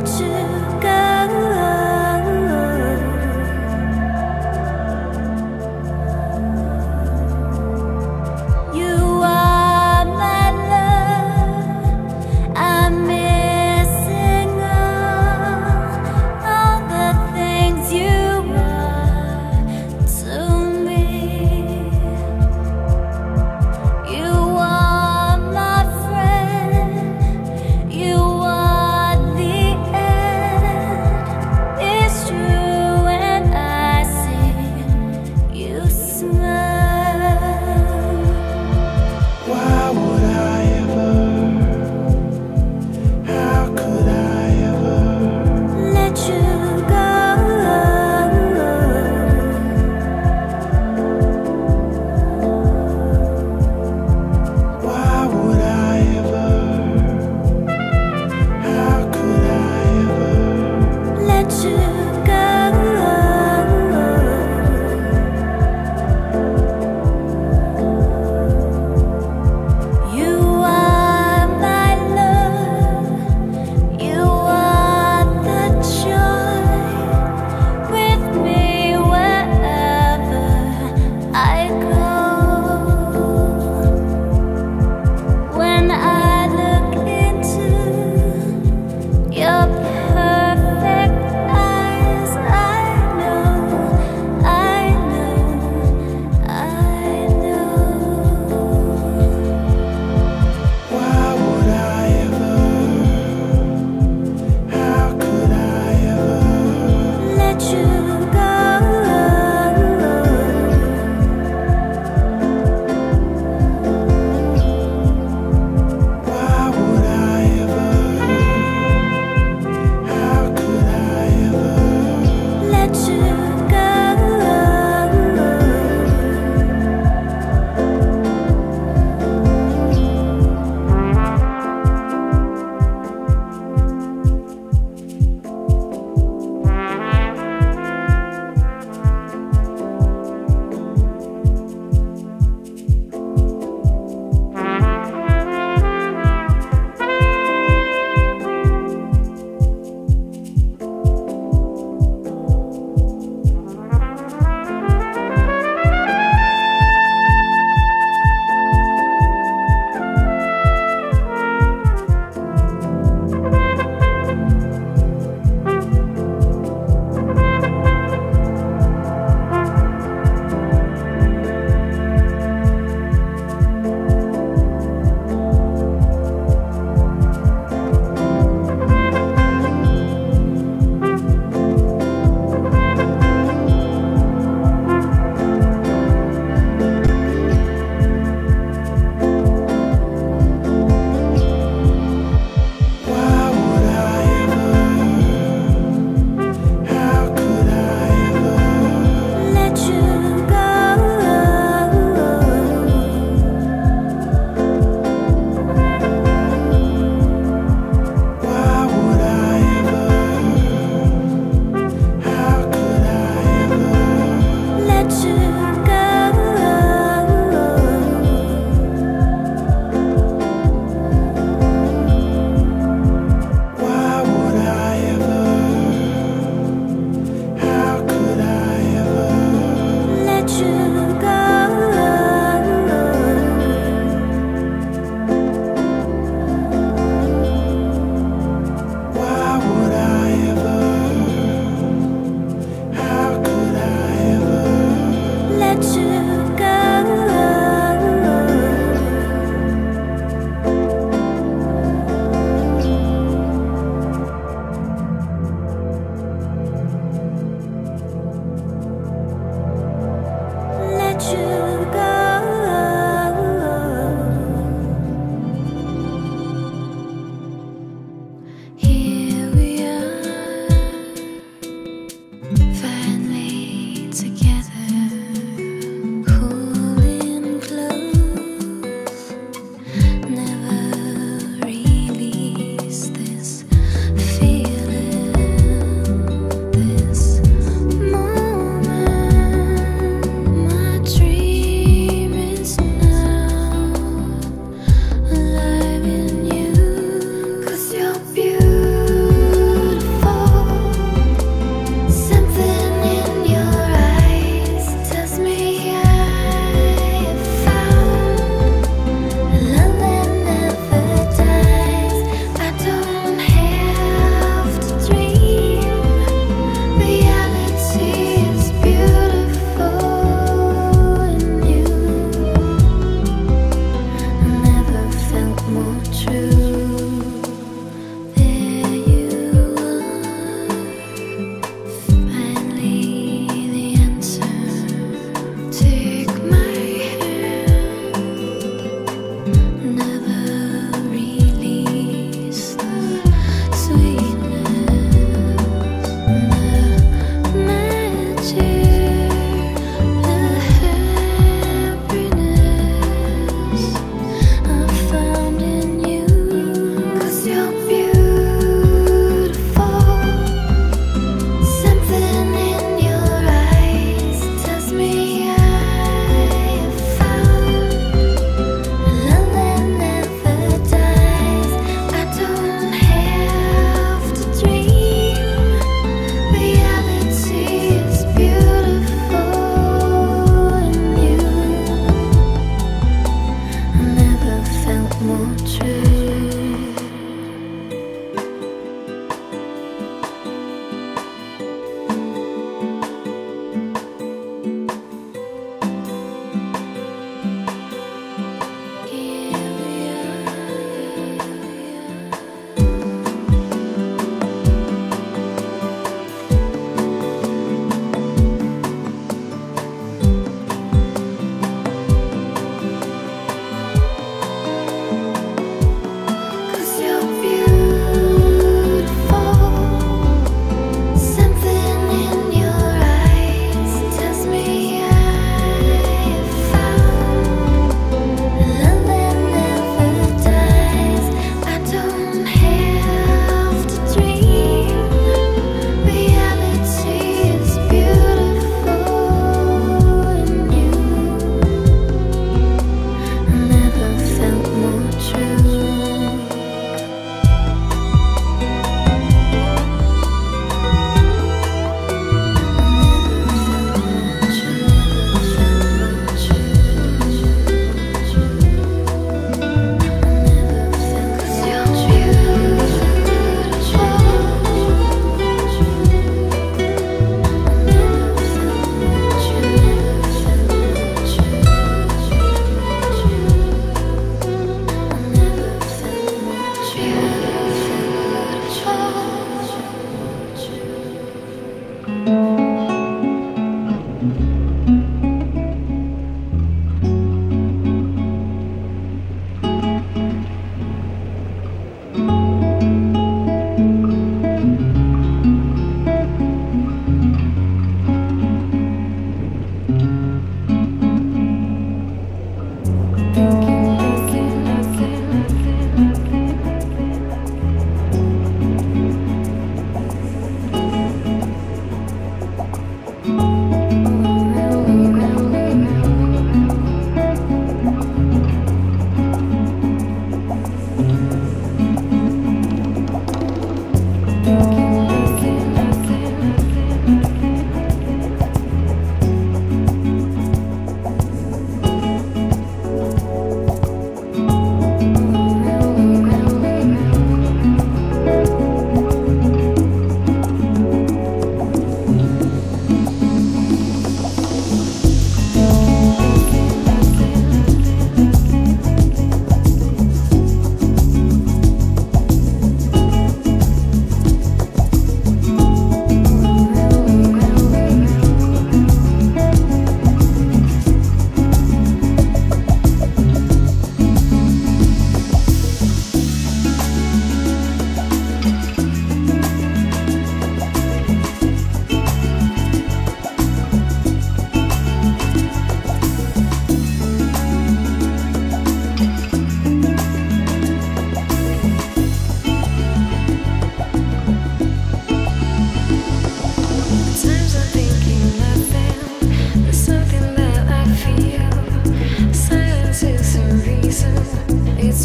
只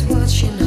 watching